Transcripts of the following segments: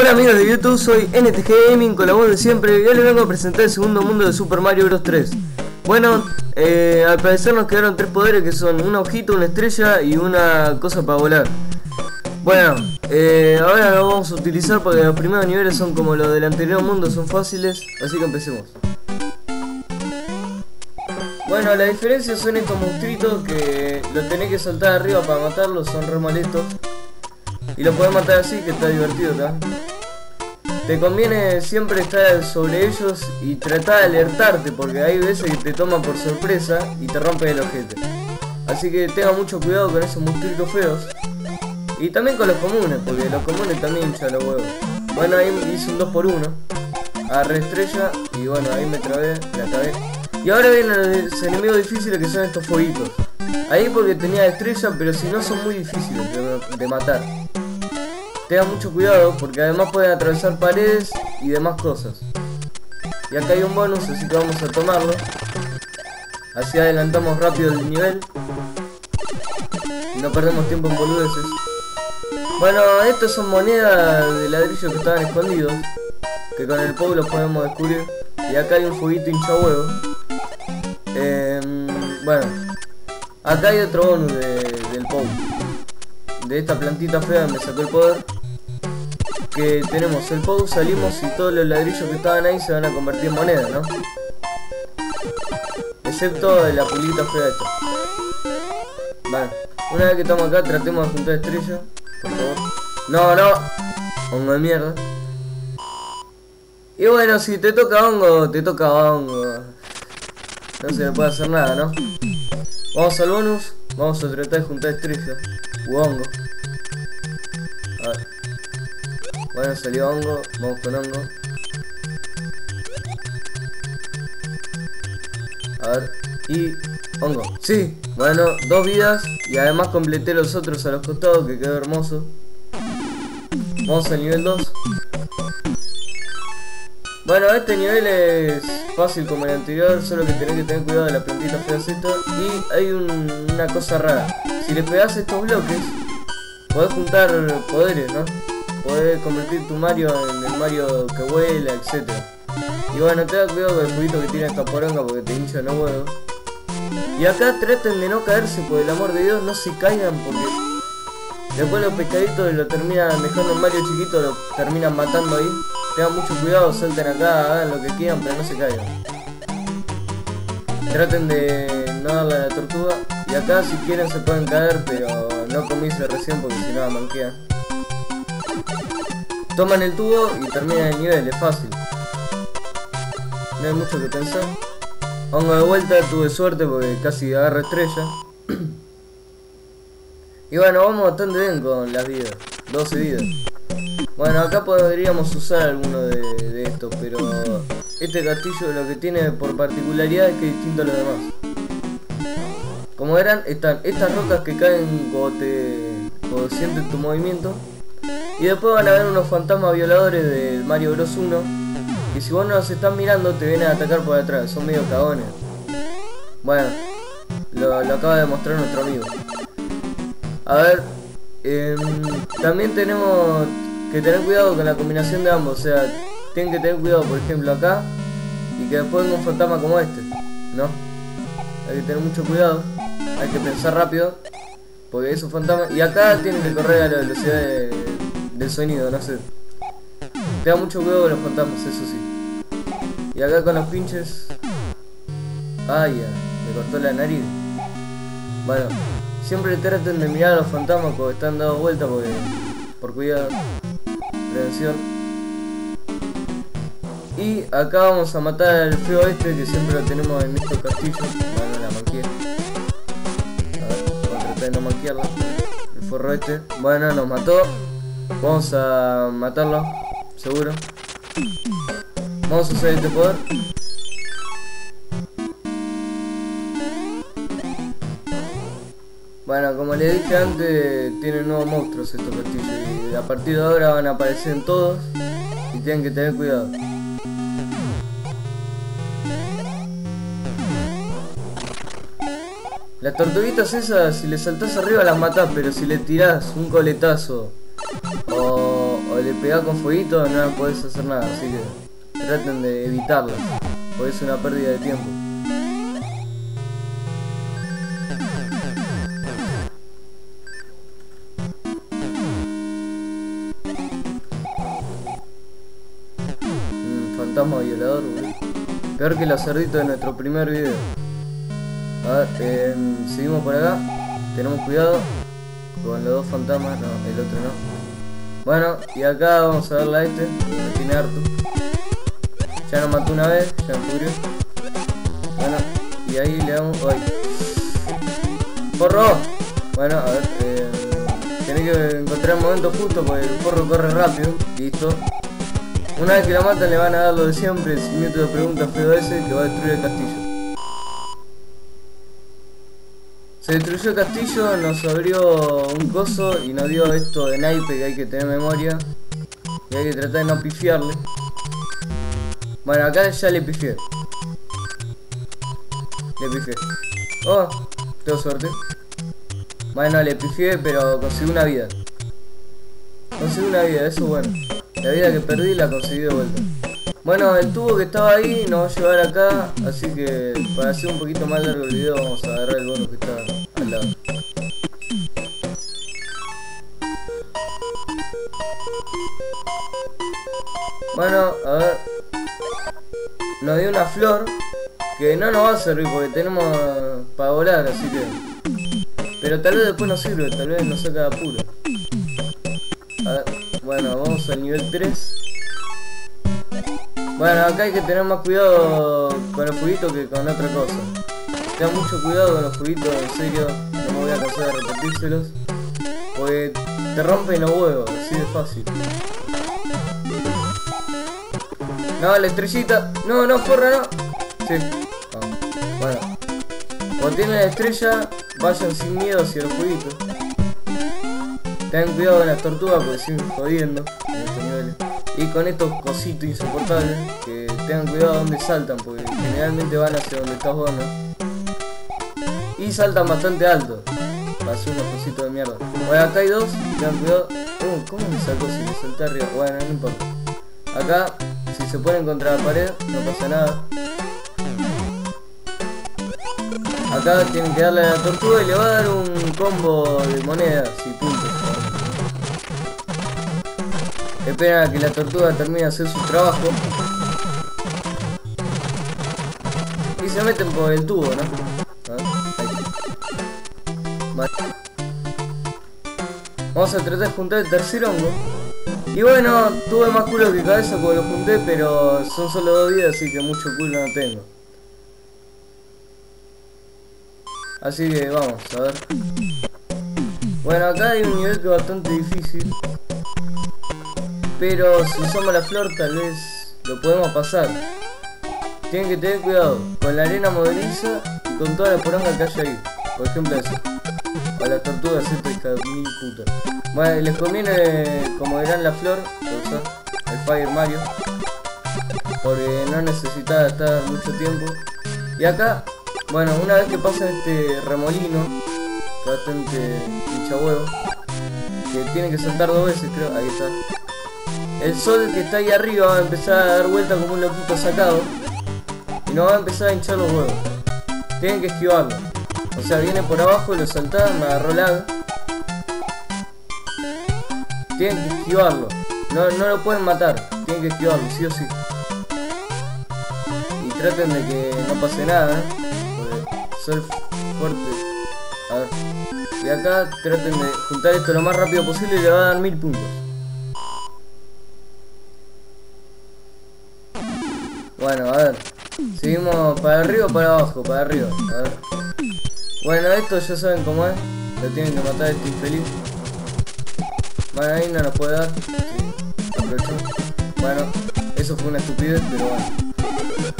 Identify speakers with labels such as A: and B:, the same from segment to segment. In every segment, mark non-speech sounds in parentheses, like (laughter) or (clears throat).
A: Hola amigos de YouTube, soy NTG Gaming voz de siempre y hoy les vengo a presentar el segundo mundo de Super Mario Bros. 3 Bueno, eh, al parecer nos quedaron tres poderes que son un ojito, una estrella y una cosa para volar. Bueno, eh, ahora lo vamos a utilizar porque los primeros niveles son como los del anterior mundo, son fáciles, así que empecemos. Bueno, la diferencia son estos monstruitos que los tenés que saltar arriba para matarlos, son re molestos. Y lo podés matar así, que está divertido acá. Te conviene siempre estar sobre ellos y tratar de alertarte, porque hay veces que te toman por sorpresa y te rompen el ojete. Así que tenga mucho cuidado con esos monstruitos feos. Y también con los comunes, porque los comunes también hinchan los huevos. Bueno, ahí hice un 2x1. Agarré estrella y bueno, ahí me trabé, la acabé. Y ahora vienen los enemigos difíciles que son estos fueguitos. Ahí porque tenía estrella, pero si no son muy difíciles de, matar. Tengan mucho cuidado porque además pueden atravesar paredes y demás cosas. Y acá hay un bonus, así que vamos a tomarlo. Así adelantamos rápido el nivel. Y no perdemos tiempo en boludeces. Bueno, estos son monedas de ladrillo que estaban escondidos. Que con el pueblo los podemos descubrir. Y acá hay un fueguito hincha huevo. Em, bueno, acá hay otro bonus del POW. De esta plantita fea me sacó el poder. Que tenemos el POW, salimos y todos los ladrillos que estaban ahí se van a convertir en moneda, ¿no? Excepto la pulita fea esta. Una vez que estamos acá tratemos de juntar estrellas. Por favor. No, no. Hongo de mierda. Y bueno, si te toca hongo, te toca hongo. No se le puede hacer nada, ¿no? Vamos al bonus. Vamos a tratar de juntar estrellas. U hongo. Bueno, salió hongo. Vamos con hongo. A ver. Y hongo. Sí. Bueno, dos vidas. Y además completé los otros a los costados que quedó hermoso. Vamos al nivel 2. Bueno, este nivel es fácil como el anterior, solo que tenés que tener cuidado de la plantita esta Y hay una cosa rara. Si le pegas estos bloques, podés juntar poderes, ¿no? Podés convertir tu Mario en el Mario que vuela, etc. Y bueno, te da cuidado con el juguito que tiene esta poronga porque te hincha los huevos. Y acá traten de no caerse, por el amor de Dios, no se caigan porque después los pescaditos lo terminan dejando en Mario chiquito, lo terminan matando ahí. Tengan mucho cuidado, salten acá, hagan lo que quieran, pero no se caigan. Traten de no darle a la tortuga. Y acá si quieren se pueden caer, pero no comience recién porque si no la manquean. Toman el tubo y terminan el nivel, es fácil. No hay mucho que pensar. Hongo de vuelta, tuve suerte porque casi agarro estrella. (clears throat) y bueno, vamos bastante bien con las vidas. 12 vidas. Bueno, acá podríamos usar alguno de, estos, pero este castillo lo que tiene por particularidad es que es distinto a los demás. Como verán, están estas rocas que caen cuando te cuando tu movimiento. Y después van a ver unos fantasmas violadores del Mario Bros 1. Que si vos no los estás mirando te vienen a atacar por detrás, son medio cagones. Bueno, lo, acaba de mostrar nuestro amigo. A ver, em, también tenemos que tener cuidado con la combinación de ambos, o sea, tienen que tener cuidado, por ejemplo, acá, y que después un fantasma como este, ¿no? Hay que tener mucho cuidado, hay que pensar rápido, porque es un fantasma, y acá tienen que correr a la velocidad del sonido, no sé. Tenga mucho cuidado con los fantasmas, eso sí. Y acá con los pinches... Ya, me cortó la nariz. Bueno, siempre traten de mirar a los fantasmas cuando están dando vueltas porque... Por cuidado. Prevención. Y acá vamos a matar al feo este que siempre lo tenemos en estos castillos. Bueno, la manqué. A ver, vamos a tratar de no manquearla. El forro este. Bueno, nos mató. Vamos a matarlo, seguro. Vamos a hacer este poder. Bueno, como les dije antes, tienen nuevos monstruos estos castillos y a partir de ahora van a aparecer en todos y tienen que tener cuidado. Las tortuguitas esas, si le saltás arriba las matás, pero si le tirás un coletazo le pegás con fueguito no podés hacer nada, así que traten de evitarlas, porque es una pérdida de tiempo. Un fantasma violador, boludo. Peor que los cerditos de nuestro primer video. Eh, seguimos por acá. Tenemos cuidado con los dos fantasmas, no, el otro no. Bueno, y acá vamos a darle a este, que tiene harto. Ya nos mató una vez, nos cubrió. Bueno, y ahí le damos. ¡Ay! ¡Porro! Bueno, a ver, eh, tiene que encontrar el momento justo porque el porro corre rápido. Listo. Una vez que la matan le van a dar lo de siempre, el cimiento de pregunta feo ese que va a destruir el castillo. Destruyó el castillo, nos abrió un coso y nos dio esto de naipe que hay que tener memoria. Y hay que tratar de no pifiarle. Bueno, acá ya le pifié. Le pifié. Oh, tengo suerte. Bueno, le pifié, pero conseguí una vida. Conseguí una vida, eso es bueno. La vida que perdí la conseguí de vuelta. Bueno, el tubo que estaba ahí nos va a llevar acá, así que para hacer un poquito más largo el video vamos a agarrar el bono que está Bueno, a ver. Nos dio una flor que no nos va a servir porque tenemos para volar, así que... Pero tal vez después nos sirve, tal vez nos saca apuro. Bueno, vamos al nivel 3. Bueno, acá hay que tener más cuidado con los juguitos que con otra cosa. Ten mucho cuidado con los juguitos, en serio, no me voy a cansar de repetírselos. Porque te rompen los huevos, así de fácil. No, la estrellita. No, no, porra, no. Sí. Vamos. Bueno. Cuando tienen la estrella, vayan sin miedo hacia los juguitos. Tengan cuidado con las tortugas porque siguen jodiendo en estos niveles. Y con estos cositos insoportables, que tengan cuidado donde saltan, porque generalmente van hacia donde estás vos, ¿no? Y saltan bastante alto. Hacer unos cositos de mierda. Bueno, acá hay dos, tengan cuidado. Uh, ¿cómo me sacó si me salté arriba? Bueno, no importa. Acá, si se ponen contra la pared, no pasa nada. Acá tienen que darle a la tortuga y le va a dar un combo de monedas y puntos. Espera a que la tortuga termine de hacer su trabajo. Y se meten por el tubo, ¿no? Vamos a tratar de juntar el tercer hongo. Y bueno, tuve más culo que cabeza porque lo junté, pero son solo dos días, así que mucho culo no tengo. Así que vamos, a ver. Bueno, acá hay un nivel que es bastante difícil. Pero si usamos la flor tal vez lo podemos pasar. Tienen que tener cuidado con la arena movediza y con toda la poronga que hay ahí. Por ejemplo eso. O las tortugas estas hija de mil putas. Bueno, les conviene, como verán la flor, el Fire Mario. Porque no necesita estar mucho tiempo. Y acá, bueno, una vez que pasa este remolino, bastante huevo, que tiene que saltar dos veces creo, ahí está el sol que está ahí arriba va a empezar a dar vuelta como un loquito sacado y nos va a empezar a hinchar los huevos. Tienen que esquivarlo. O sea, viene por abajo, lo saltaba, me agarró lag. Tienen que esquivarlo. No, no lo pueden matar. Tienen que esquivarlo, sí o sí. Y traten de que no pase nada, ¿eh? Fuerte. A ver. Y acá traten de juntar esto lo más rápido posible y le va a dar mil puntos. Bueno, a ver. Seguimos para arriba o para abajo, para arriba. A ver. Bueno, esto ya saben cómo es. Lo tienen que matar este infeliz. Bueno, ahí no nos puede dar. Bueno, eso fue una estupidez, pero bueno.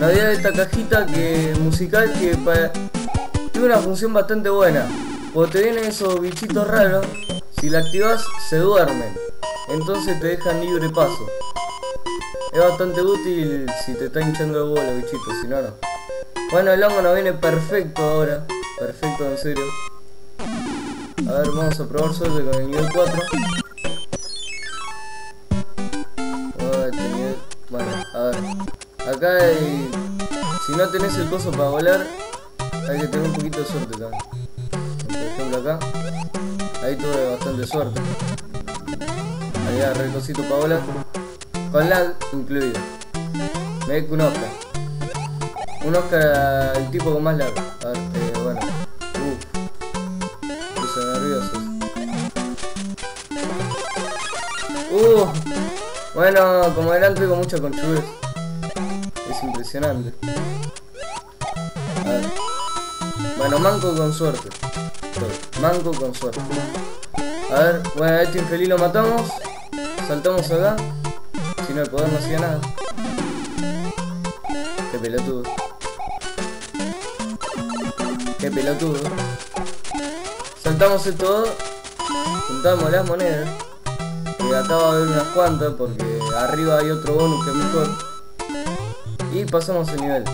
A: Nos dio esta cajita que musical que para... tiene una función bastante buena. Cuando te vienen esos bichitos raros, si la activas se duermen. Entonces te dejan libre paso. Es bastante útil si te está hinchando el huevo bichitos, si no, no. Bueno, el hongo nos viene perfecto ahora. Perfecto, en serio. A ver, vamos a probar suerte con el nivel 4. Este bueno, a ver. Acá hay... Si no tenés el coso para volar, hay que tener un poquito de suerte también. Por ejemplo acá. Ahí tuve bastante suerte. Ahí agarré el cosito para volar. Con lag incluido. Me conozca un Oscar. El tipo con más lag. A ver, eh, bueno. Uff. Puse nervioso. Uh. Bueno, como adelante con mucha conchudez. Es impresionante. A ver. Bueno, manco con suerte. Manco con suerte. A ver, bueno, este infeliz lo matamos. Saltamos acá. Si no, el poder no hacía nada. Pelotudo. Saltamos esto todo. Juntamos las monedas. Y acá va a haber unas cuantas porque arriba hay otro bonus que es mejor. Y pasamos el nivel.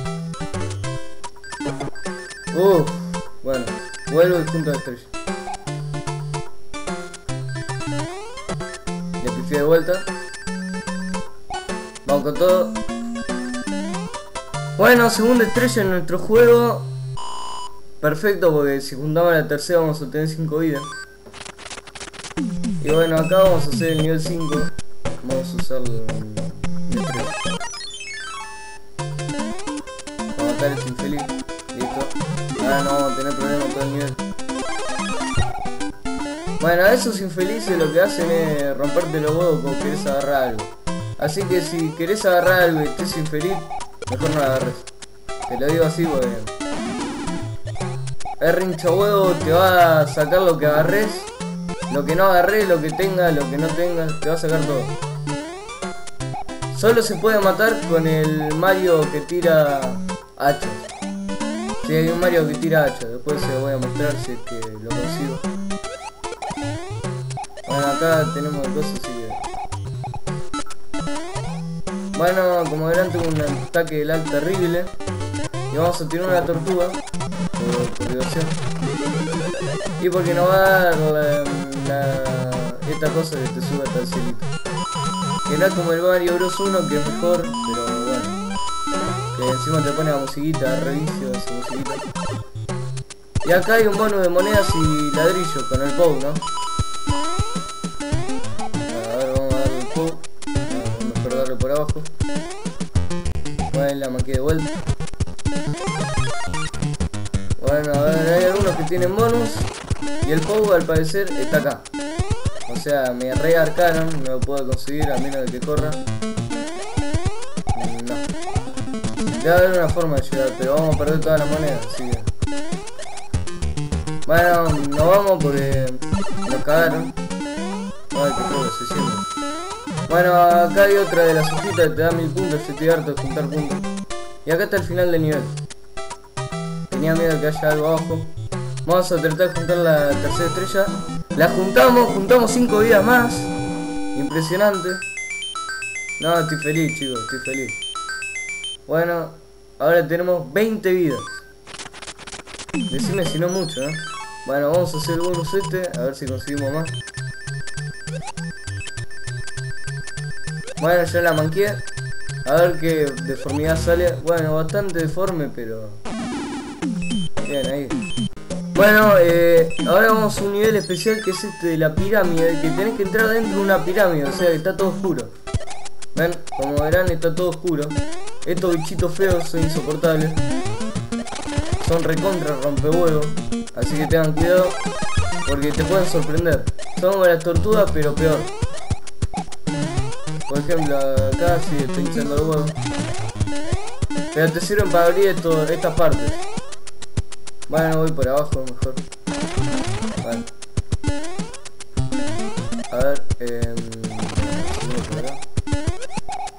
A: Uff, bueno, vuelvo y junto a la estrella. Le pifié de vuelta. Vamos con todo. Bueno, segunda estrella en nuestro juego. Perfecto, porque si juntamos la tercera vamos a tener 5 vidas. Y bueno, acá vamos a hacer el nivel 5. Vamos a usar el estrella. Vamos a matar a este infeliz. Listo. Ahora no vamos a tener problema todo el nivel. Bueno, esos infelices lo que hacen es romperte los huevos cuando querés agarrar algo. Así que si querés agarrar algo y estés infeliz, mejor no lo agarres. Te lo digo así porque... El rincha huevo te va a sacar lo que agarres lo que no agarré, lo que tenga, lo que no tenga, te va a sacar todo. Solo se puede matar con el Mario que tira hachas. Si hay un Mario que tira hachas, después se lo voy a mostrar si es que lo consigo. Bueno, acá tenemos cosas así. Bueno, como verán tengo un ataque de lag terrible. Y vamos a tirar una tortuga. Por, diversión. Y porque no va a dar la, esta cosa que te sube hasta el cielito. Que no es como el Mario Bros 1 que es mejor, pero bueno. Que encima te pone la musiquita, revicio esa musiquita. Y acá hay un bono de monedas y ladrillos con el POW, ¿no? A ver, vamos a darle el POW. Vamos a por abajo. Bueno, la maqué de vuelta. Bueno, a ver, hay algunos que tienen bonus. Y el POW al parecer está acá. O sea, me re arcaron, no lo puedo conseguir a menos de que corra. No. Debe haber una forma de llegar, pero vamos a perder toda la moneda, así que... Bueno, no vamos porque nos cagaron. Ay, qué feo se siente. Bueno, acá hay otra de las hojitas que te da mil puntos, estoy harto de juntar puntos. Y acá está el final del nivel. Tenía miedo que haya algo abajo. Vamos a tratar de juntar la tercera estrella. La juntamos, juntamos 5 vidas más. Impresionante. No, estoy feliz, chicos, estoy feliz. Bueno, ahora tenemos 20 vidas. Decime si no mucho, ¿no? Bueno, vamos a hacer el bonus este, a ver si conseguimos más. Bueno, ya la manqué. A ver qué deformidad sale. Bueno, bastante deforme, pero... Bueno, eh, ahora vamos a un nivel especial que es este de la pirámide, que tenés que entrar dentro de una pirámide, o sea que está todo oscuro. Ven, como verán está todo oscuro. Estos bichitos feos son insoportables. Son recontra rompehuevos. Así que tengan cuidado. Porque te pueden sorprender. Son como las tortugas pero peor. Por ejemplo, acá sí estoy hinchando el huevo. Pero te sirven para abrir esto, estas partes. Bueno, voy por abajo mejor. Vale. A ver, acá.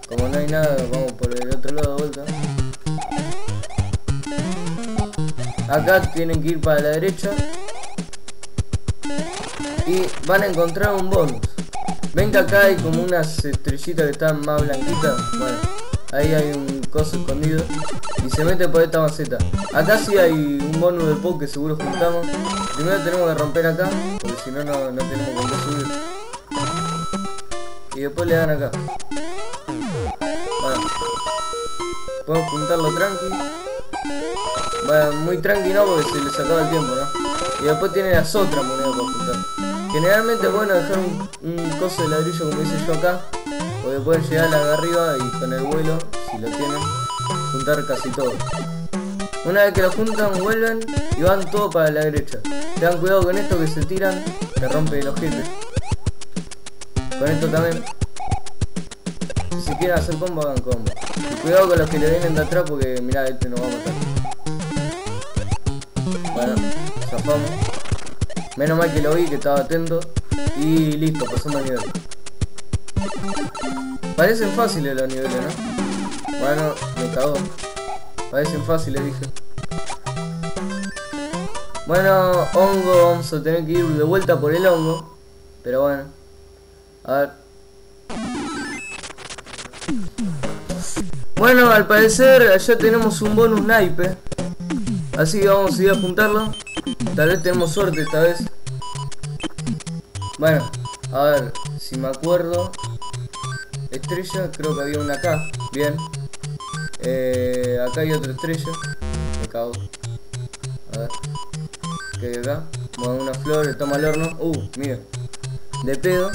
A: Como no hay nada, vamos por el otro lado de vuelta. Acá tienen que ir para la derecha. Y van a encontrar un bonus. Ven que acá hay como unas estrellitas que están más blanquitas. Bueno, ahí hay un coso escondido y se mete por esta maceta. Acá sí hay bonus de Poke que seguro juntamos. Primero tenemos que romper acá, porque si no, no tenemos con qué subir. Y después le dan acá. Bueno. Podemos juntarlo tranqui. Bueno, muy tranqui no porque se les acaba el tiempo, ¿no? Y después tiene las otras monedas para juntar. Generalmente es bueno dejar un, un coso de ladrillo como hice yo acá. Porque pueden llegar a la de arriba y con el vuelo, si lo tienen, juntar casi todo. Una vez que lo juntan, vuelven y van todo para la derecha. Tengan cuidado con esto que se tiran, te rompe el ojete. Con esto también. Si quieren hacer combo, hagan combo. Cuidado con los que le vienen de atrás porque mirá, este nos va a matar. Bueno, zafamos. Menos mal que lo vi, que estaba atento. Y listo, pasamos el nivel. Parecen fáciles los niveles, ¿no? Bueno, me cagó. Parecen fáciles, dije. Bueno, hongo, vamos a tener que ir de vuelta por el hongo. Pero bueno. A ver. Bueno, al parecer ya tenemos un bonus naipe. Así que vamos a ir a apuntarlo. Tal vez tenemos suerte esta vez. Bueno, a ver, si me acuerdo. Estrella, creo que había una acá. Bien. Eh, acá hay otra estrella. Me cago. A ver. ¿Qué hay acá? Bueno, una flor, toma al horno. Uh, mira. De pedo.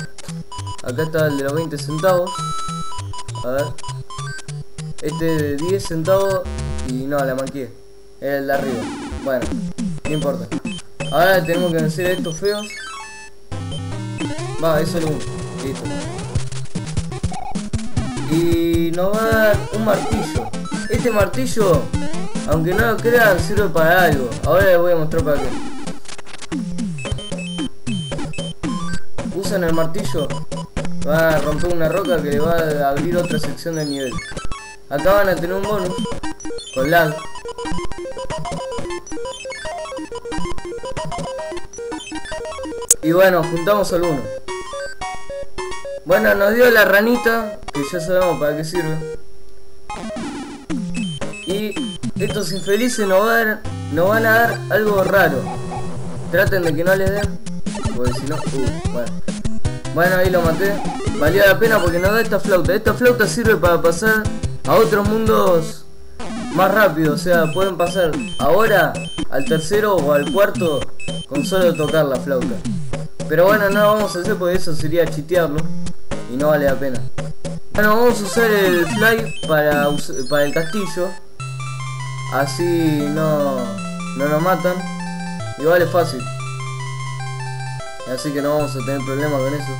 A: Acá está el de los 20 centavos. A ver. Este de 10 centavos. Y no, la manqué. Era el de arriba. Bueno, no importa. Ahora tenemos que vencer a estos feos. Va, eso es lo único. Listo. Y nos va a dar un martillo. Este martillo, aunque no lo crean, sirve para algo. Ahora les voy a mostrar para qué. Usan el martillo, va a romper una roca que le va a abrir otra sección del nivel. Acá van a tener un bonus con lag. Y bueno, juntamos al uno. Bueno, nos dio la ranita, que ya sabemos para qué sirve. Y estos infelices nos van, nos van a dar algo raro. Traten de que no les den, porque si no... Uh, bueno. bueno, ahí lo maté. Valió la pena porque nos da esta flauta. Esta flauta sirve para pasar a otros mundos más rápido. O sea, pueden pasar ahora al tercero o al cuarto con solo tocar la flauta. Pero bueno, no lo vamos a hacer porque eso sería chitearlo y no vale la pena. Bueno, vamos a usar el fly para, para el castillo. Así no, no nos matan. Igual es fácil. Así que no vamos a tener problemas con eso.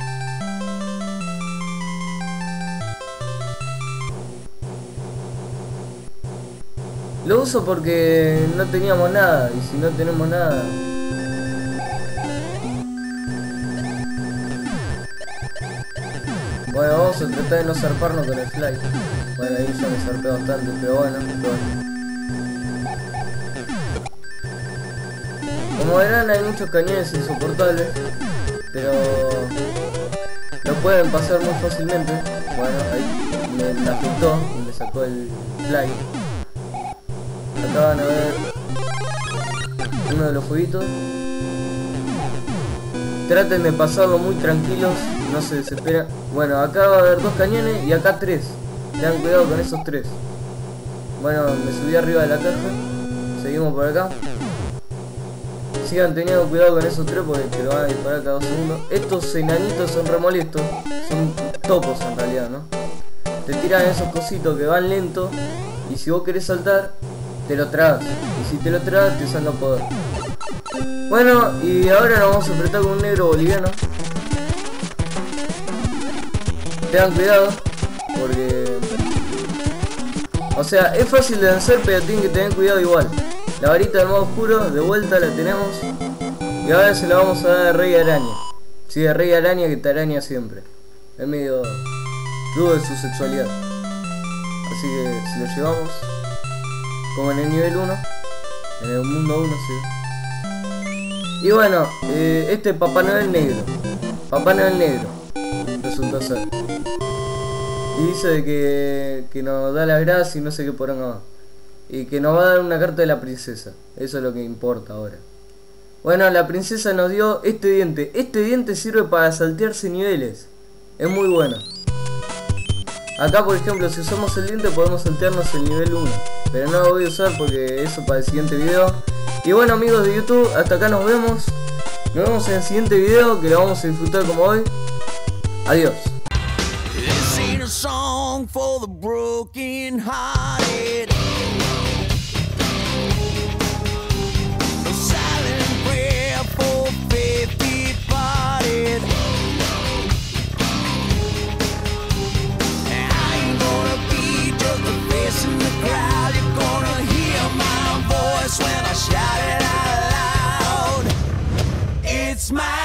A: Lo uso porque no teníamos nada y si no tenemos nada Bueno, vamos a tratar de no zarparnos con el fly. Bueno, ahí ya me zarpé bastante, pero bueno, Como verán hay muchos cañones insoportables, pero lo pueden pasar muy fácilmente. Bueno, ahí me, me afectó me sacó el fly. Acá van a ver uno de los fueguitos. Traten de pasarlo muy tranquilos, no se desespera. Bueno, acá va a haber dos cañones y acá tres. Tengan cuidado con esos tres. Bueno, me subí arriba de la caja. Seguimos por acá. Sigan teniendo cuidado con esos porque te lo van a disparar cada dos segundos. Estos enanitos son remolestos. Son topos en realidad, ¿no? Te tiran esos cositos que van lento. Y si vos querés saltar, te lo tragas. Y si te lo tragas, te salta poder. Bueno, y ahora nos vamos a enfrentar con un negro boliviano. Tengan cuidado, porque... O sea, es fácil de vencer, pero tienen que tener cuidado igual. La varita del modo oscuro, de vuelta la tenemos. Y ahora se la vamos a dar a Rey Araña. Sí, a Rey Araña que te araña siempre. Es medio... dudo de su sexualidad. Así que si lo llevamos, como en el nivel 1, en el mundo 1, sí. Y bueno, eh, este Papá Noel negro. Papá Noel negro. Resulta ser. Y dice que, que nos da las gracias y no sé qué por más. Y que nos va a dar una carta de la princesa. Eso es lo que importa ahora. Bueno, la princesa nos dio este diente. Este diente sirve para saltearse niveles. Es muy bueno. Acá por ejemplo si usamos el diente podemos saltearnos el nivel 1 Pero no lo voy a usar porque eso para el siguiente video Y bueno amigos de YouTube, hasta acá nos vemos Nos vemos en el siguiente video que lo vamos a disfrutar como hoy Adiós.
B: when I shout it out loud. It's my